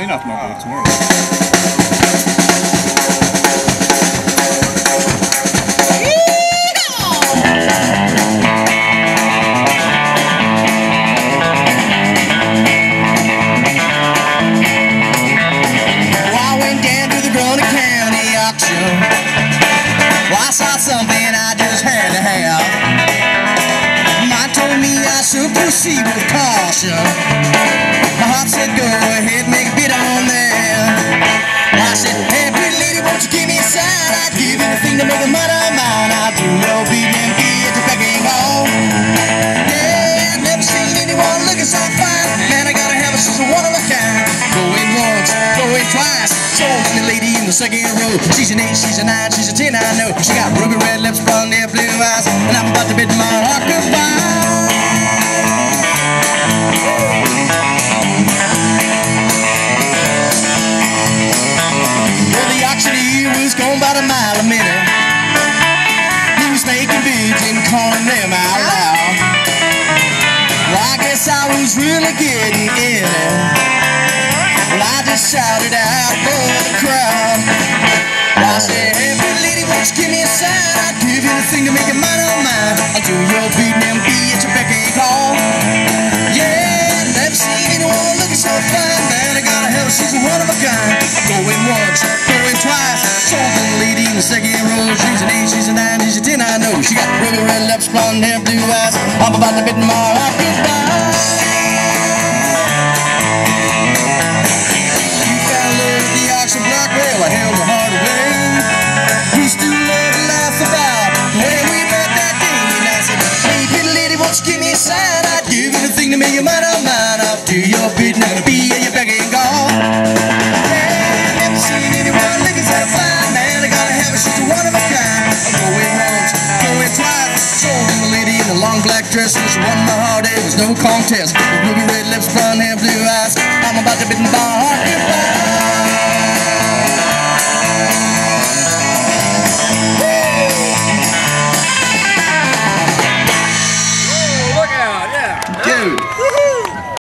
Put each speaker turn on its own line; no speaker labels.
may not know tomorrow.
Well, I went down to the Grundy County auction. Well, I saw something I just had to have. Mine told me I should proceed with caution. My heart said, go said, hey, pretty lady, won't you give me a sign? I'd give anything to make a money of mine. I'll do and be at your begging hall. Yeah, I've never seen anyone looking so fine. Man, I gotta have a one of a kind. Going once, going twice. Sold the lady in the second row. She's an eight, she's a nine, she's a ten, I know. She got ruby red lips, blonde hair, blue eyes. And I'm about to bid my heart goodbye. A minute. He was making bids and calling them out loud. Well, I guess I was really getting in. Well, I just shouted out for the crowd. Well, I said, pretty lady, won't you give me a sign? I'd give anything to make it mine on mine. I'll do your beating and be at your beck and call. Yeah, never seen anyone looking so fine. Man, I gotta her, she's one of a kind. She got ruby red lips, blonde hair, blue eyes. I'm about to bid my heart goodbye. Sign? I'd give anything to make you mine on mine. I'll do your bidding and be at your beck and call. Long black she won my heart. It was no contest. With ruby red lips, blonde hair, blue eyes. I'm about to my heart